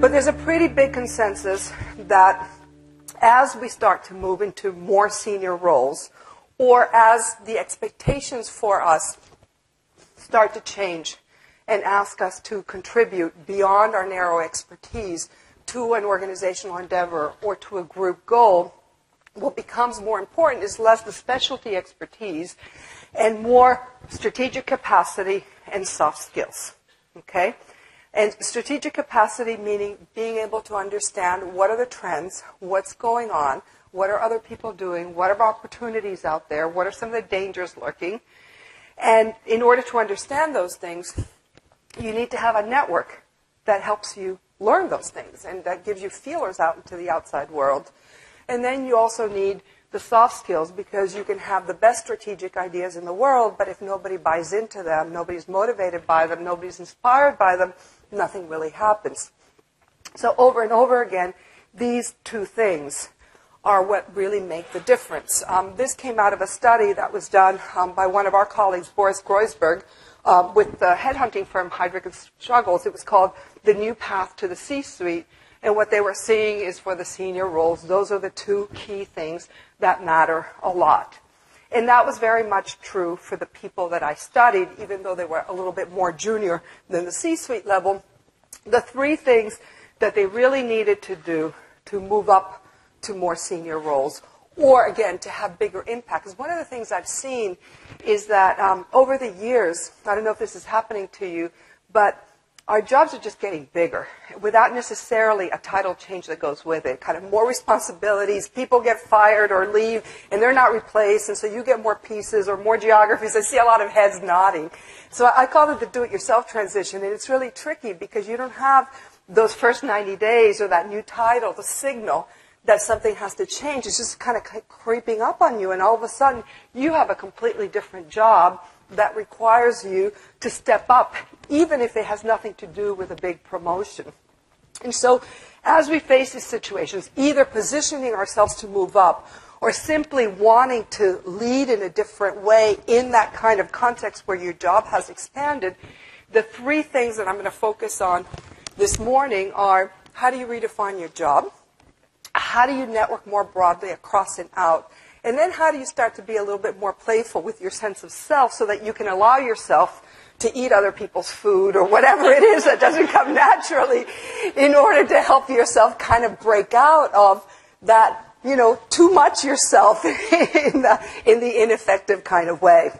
But there's a pretty big consensus that as we start to move into more senior roles, or as the expectations for us start to change and ask us to contribute beyond our narrow expertise to an organizational endeavor or to a group goal, what becomes more important is less the specialty expertise and more strategic capacity and soft skills. Okay? And strategic capacity meaning being able to understand what are the trends, what's going on, what are other people doing, what are opportunities out there, what are some of the dangers lurking. And in order to understand those things, you need to have a network that helps you learn those things and that gives you feelers out into the outside world. And then you also need the soft skills because you can have the best strategic ideas in the world, but if nobody buys into them, nobody's motivated by them, nobody's inspired by them, nothing really happens. So over and over again, these two things are what really make the difference. Um, this came out of a study that was done um, by one of our colleagues, Boris Groysberg, um, with the headhunting firm Heidrick and Struggles. It was called The New Path to the C-Suite. And what they were seeing is for the senior roles, those are the two key things that matter a lot. And that was very much true for the people that I studied, even though they were a little bit more junior than the C-suite level. The three things that they really needed to do to move up to more senior roles, or again, to have bigger impact. Because one of the things I've seen is that um, over the years, I don't know if this is happening to you, but our jobs are just getting bigger without necessarily a title change that goes with it. Kind of more responsibilities, people get fired or leave and they're not replaced, and so you get more pieces or more geographies. I see a lot of heads nodding. So I call it the do it yourself transition, and it's really tricky because you don't have those first 90 days or that new title, the signal that something has to change. It's just kind of creeping up on you, and all of a sudden you have a completely different job that requires you to step up, even if it has nothing to do with a big promotion. And so, as we face these situations, either positioning ourselves to move up or simply wanting to lead in a different way in that kind of context where your job has expanded, the three things that I'm going to focus on this morning are how do you redefine your job? How do you network more broadly across and out? And then how do you start to be a little bit more playful with your sense of self so that you can allow yourself to eat other people's food or whatever it is that doesn't come naturally in order to help yourself kind of break out of that, you know, too much yourself in the, in the ineffective kind of way.